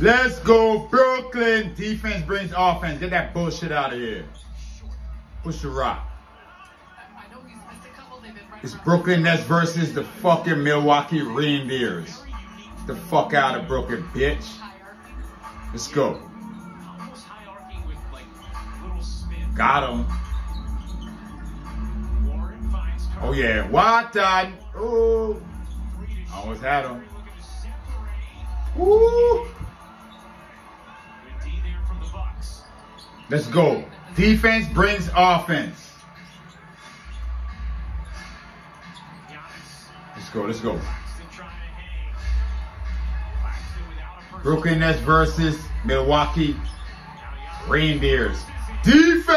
Let's go, Brooklyn. Defense brings offense. Get that bullshit out of here. Push the rock. It's Brooklyn Nets versus the fucking Milwaukee Reindeers. the fuck out of Brooklyn, bitch. Let's go. Got him. Oh yeah, what done? Ooh. Almost had him. Woo. Let's go. Defense brings offense. Let's go, let's go. Brooklyn Nets versus Milwaukee Reindeers. Defense!